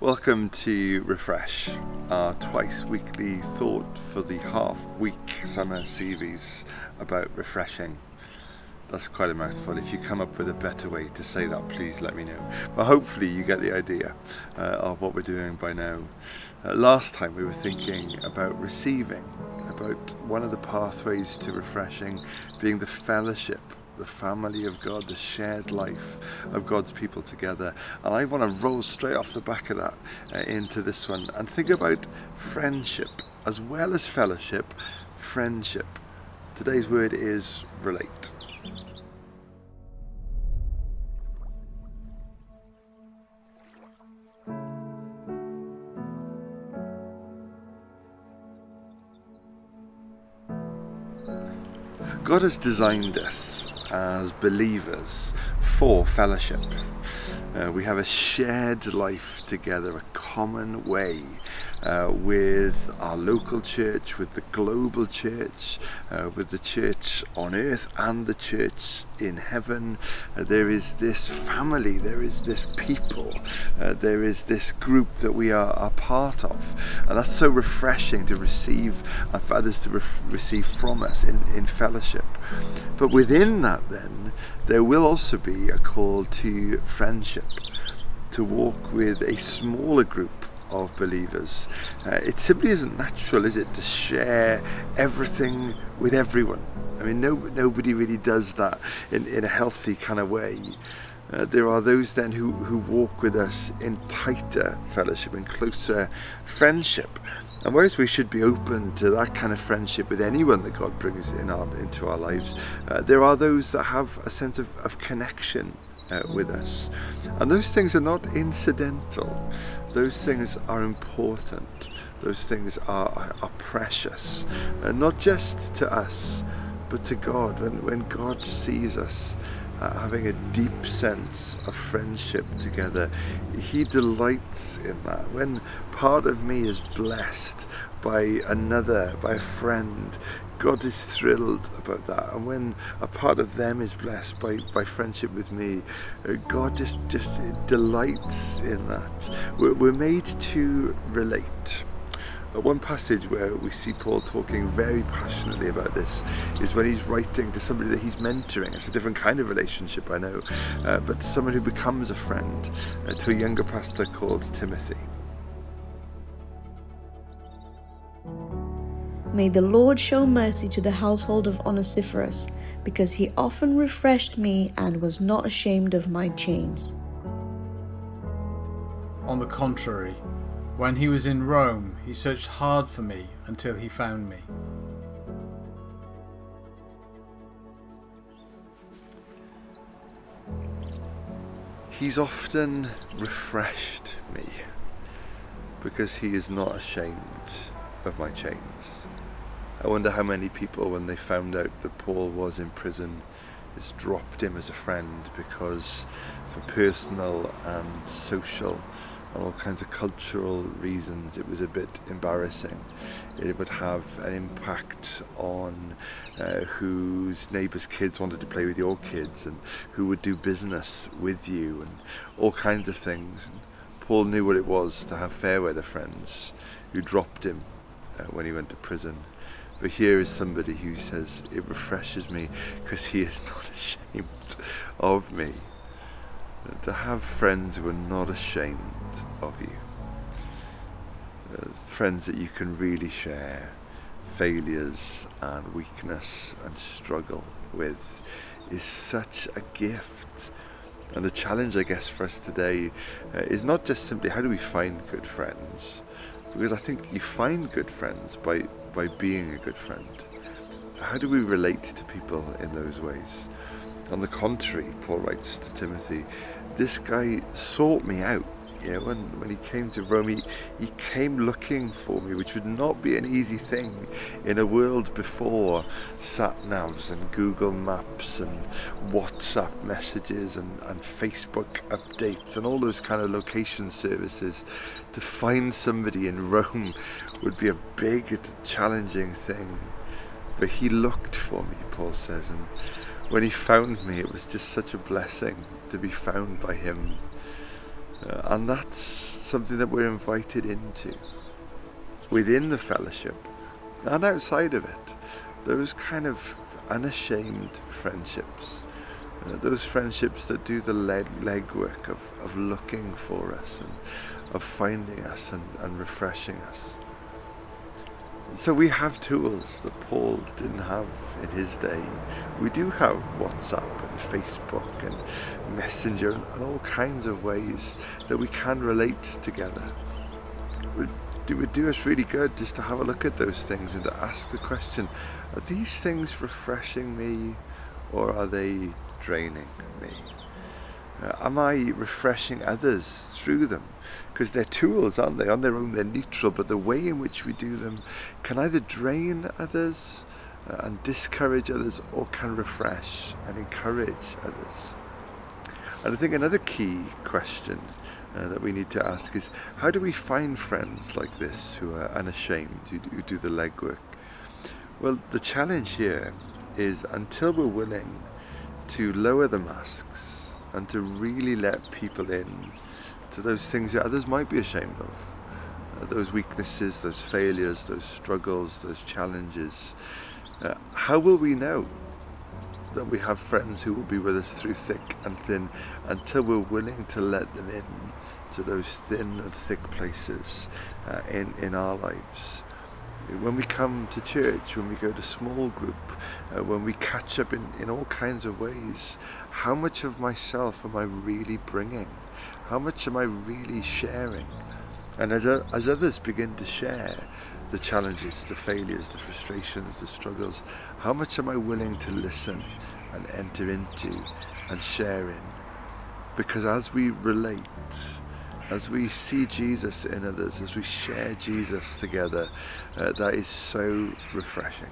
Welcome to Refresh, our twice weekly thought for the half week summer series about refreshing. That's quite a mouthful. If you come up with a better way to say that, please let me know. But hopefully, you get the idea uh, of what we're doing by now. Uh, last time, we were thinking about receiving, about one of the pathways to refreshing being the fellowship the family of God, the shared life of God's people together. And I want to roll straight off the back of that uh, into this one and think about friendship as well as fellowship, friendship. Today's word is relate. God has designed us as believers for fellowship. Uh, we have a shared life together, a common way uh, with our local church, with the global church, uh, with the church on earth and the church in heaven. Uh, there is this family, there is this people, uh, there is this group that we are a part of. And that's so refreshing to receive and for others to re- receive from us in, in fellowship. But within that, then, there will also be a call to friendship, to walk with a smaller group of believers. Uh, it simply isn't natural, is it, to share everything with everyone? I mean, no, nobody really does that in, in a healthy kind of way. Uh, there are those then who, who walk with us in tighter fellowship and closer friendship. And whereas we should be open to that kind of friendship with anyone that God brings in our, into our lives, uh, there are those that have a sense of, of connection uh, with us. And those things are not incidental. Those things are important. Those things are, are, precious. And not just to us, but to God. When, when God sees us uh, having a deep sense of friendship together, He delights in that. When part of me is blessed by another, by a friend, God is thrilled about that. And when a part of them is blessed by, by friendship with me, uh, God just, just delights in that. We're, we're made to relate. One passage where we see Paul talking very passionately about this is when he's writing to somebody that he's mentoring. It's a different kind of relationship, I know, uh, but someone who becomes a friend uh, to a younger pastor called Timothy. May the Lord show mercy to the household of Onesiphorus, because he often refreshed me and was not ashamed of my chains. On the contrary, when he was in Rome, he searched hard for me until he found me. He's often refreshed me because he is not ashamed of my chains. I wonder how many people, when they found out that Paul was in prison, just dropped him as a friend because, for personal and social and all kinds of cultural reasons, it was a bit embarrassing. It would have an impact on uh, whose neighbours' kids wanted to play with your kids and who would do business with you and all kinds of things. And Paul knew what it was to have fair weather friends who dropped him uh, when he went to prison. But here is somebody who says, It refreshes me because he is not ashamed of me. To have friends who are not ashamed of you. Uh, friends that you can really share failures and weakness and struggle with is such a gift. And the challenge, I guess, for us today uh, is not just simply how do we find good friends, because I think you find good friends by by being a good friend. How do we relate to people in those ways? On the contrary, Paul writes to Timothy, this guy sought me out. You know, when, when he came to Rome, he, he came looking for me, which would not be an easy thing in a world before sat navs and Google Maps and WhatsApp messages and, and Facebook updates and all those kind of location services. To find somebody in Rome would be a big, challenging thing. But he looked for me, Paul says, and when he found me, it was just such a blessing to be found by him. Uh, and that's something that we're invited into within the fellowship and outside of it. Those kind of unashamed friendships. Uh, those friendships that do the leg legwork of, of looking for us and of finding us and, and refreshing us. So we have tools that Paul didn't have in his day. We do have WhatsApp and Facebook and Messenger and all kinds of ways that we can relate together. It would do us really good just to have a look at those things and to ask the question, are these things refreshing me or are they draining me? Uh, am I refreshing others through them? Because they're tools, aren't they? On their own, they're neutral, but the way in which we do them can either drain others uh, and discourage others or can refresh and encourage others. And I think another key question uh, that we need to ask is how do we find friends like this who are unashamed, who, who do the legwork? Well, the challenge here is until we're willing to lower the masks and to really let people in to those things that others might be ashamed of. Uh, those weaknesses, those failures, those struggles, those challenges. Uh, how will we know that we have friends who will be with us through thick and thin until we're willing to let them in to those thin and thick places uh, in, in our lives? When we come to church, when we go to small group, uh, when we catch up in, in all kinds of ways, how much of myself am I really bringing? How much am I really sharing? And as, as others begin to share the challenges, the failures, the frustrations, the struggles, how much am I willing to listen and enter into and share in? Because as we relate, as we see Jesus in others, as we share Jesus together, uh, that is so refreshing.